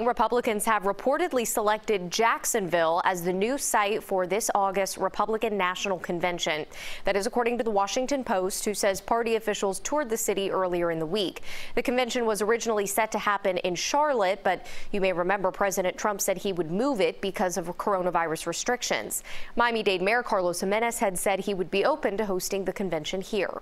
Republicans have reportedly selected Jacksonville as the new site for this August Republican National Convention. That is according to the Washington Post, who says party officials toured the city earlier in the week. The convention was originally set to happen in Charlotte, but you may remember President Trump said he would move it because of coronavirus restrictions. Miami-Dade Mayor Carlos Gimenez had said he would be open to hosting the convention here.